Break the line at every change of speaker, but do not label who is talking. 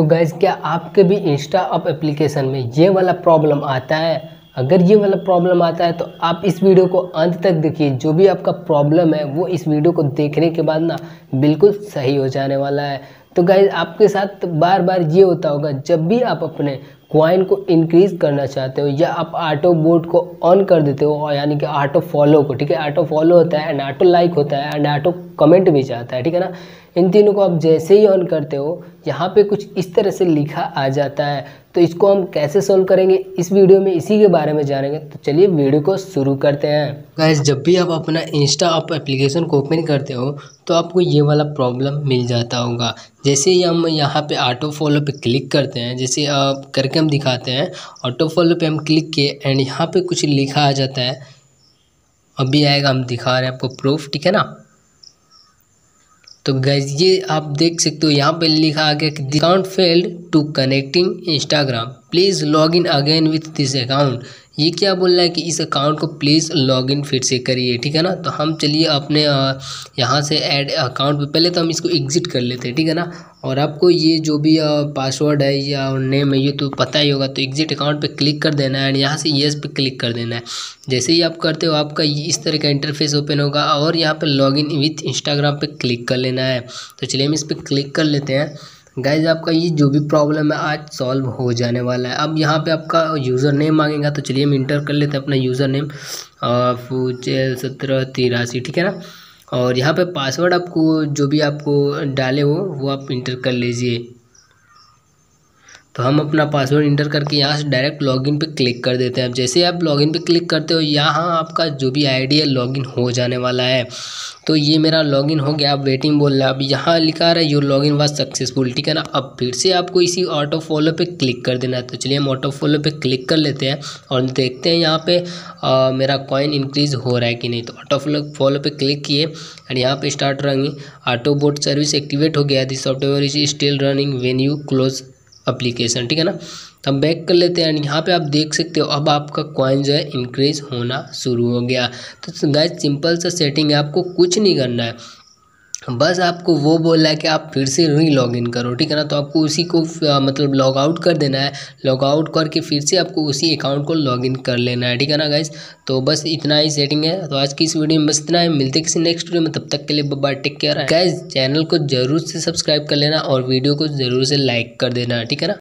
तो गैस क्या आपके भी इंस्टा अप एप्लीकेशन में ये वाला प्रॉब्लम आता है? अगर ये वाला प्रॉब्लम आता है तो आप इस वीडियो को अंत तक देखिए। जो भी आपका प्रॉब्लम है, वो इस वीडियो को देखने के बाद ना बिल्कुल सही हो जाने वाला है। तो गाइज़ आपके साथ बार बार ये होता होगा, जब भी आप अपने क्वाइन को इंक्रीज करना चाहते हो, या आप ऑटो बोर्ड को ऑन कर देते हो, यानी कि ऑटो फॉलो को, ठीक है? ऑटो फॉलो होता है एंड ऑटो लाइक होता है एंड ऑटो कमेंट भी जाता है, ठीक है ना? इन तीनों को आप जैसे ही ऑन करते हो, यहाँ पे कुछ इस तरह से लिखा आ जाता है। तो इसको हम कैसे सोल्व करेंगे? इस वीडियो में इसी के बारे में जानेंगे। तो चलिए वीडियो को शुरू करते हैं। गैस जब भी आप अपना इंस्टा आप एप्लीकेशन को ओपन करते हो तो आपको ये वाला प्रॉब्लम मिल जाता होगा। जैसे ही हम यहाँ पे ऑटो फॉलो पे क्लिक करते हैं, जैसे आप करके हम दिखाते हैं ऑटो फॉलो पे हम क्लिक किए एंड यहाँ पे कुछ लिखा आ जाता है। अभी आएगा, हम दिखा रहे हैं आपको प्रूफ ठीक है ना? तो गैज ये आप देख सकते हो, यहाँ पे लिखा आ गया कि account failed to connecting Instagram please log in again with this account ये क्या बोल रहा है कि इस अकाउंट को प्लीज़ लॉगिन फिर से करिए, ठीक है ना? तो हम चलिए अपने यहाँ से ऐड अकाउंट पे, पहले तो हम इसको एग्ज़िट कर लेते हैं, ठीक है ना? और आपको ये जो भी पासवर्ड है या नेम है, ये तो पता ही होगा तो एग्ज़िट अकाउंट पे क्लिक कर देना है एंड यहाँ से येस पे क्लिक कर देना है। जैसे ही आप करते हो, आपका इस तरह का इंटरफेस ओपन होगा, और यहाँ पर लॉग इन विथ इंस्टाग्राम पर क्लिक कर लेना है। तो चलिए हम इस पर क्लिक कर लेते हैं। गाइज़ आपका ये जो भी प्रॉब्लम है, आज सॉल्व हो जाने वाला है। अब यहाँ पे आपका यूज़र नेम मांगेगा तो चलिए हम इंटर कर लेते हैं अपना यूज़र नेम फूचेल सत्रह तिरासी, ठीक है ना? और यहाँ पे पासवर्ड आपको जो भी आपको डाले हो, वो आप इंटर कर लीजिए। तो हम अपना पासवर्ड इंटर करके यहाँ से डायरेक्ट लॉगिन पे क्लिक कर देते हैं। अब जैसे आप लॉगिन पे क्लिक करते हो, यहाँ आपका जो भी आईडी है लॉगिन हो जाने वाला है। तो ये मेरा लॉगिन हो गया अब वेटिंग बोल रहा है। अब यहाँ लिखा रहा है योर लॉगिन वाज सक्सेसफुल ठीक है ना? अब फिर से आपको इसी ऑटो फॉलो पे क्लिक कर देना है। तो चलिए हम ऑटो फॉलो पे क्लिक कर लेते हैं और देखते हैं यहाँ पे आ, मेरा कॉइन इंक्रीज़ हो रहा है कि नहीं। तो ऑटो फॉलो फॉलो पे क्लिक किए एंड यहाँ पे start running auto bot service activate हो गया। This software is still running when you close application ठीक है ना? तो हम बैक कर लेते हैं एंड यहाँ पे आप देख सकते हो, अब आपका कॉइन जो है इंक्रीज होना शुरू हो गया। तो गाय सिंपल सा सेटिंग है, आपको कुछ नहीं करना है। बस आपको वो बोल है कि आप फिर से री लॉग इन करो, ठीक है ना? तो आपको उसी को मतलब लॉग आउट कर देना है। लॉग आउट करके फिर से आपको उसी अकाउंट को लॉग इन कर लेना है, ठीक है ना गाइज़ तो बस इतना ही सेटिंग है। तो आज की इस वीडियो में बस इतना है। मिलते किसी नेक्स्ट वीडियो में। तब तक के लिए बब्बा टेक केयर गाइज़ चैनल को ज़रूर से सब्सक्राइब कर लेना और वीडियो को ज़रूर से लाइक कर देना, ठीक है ना?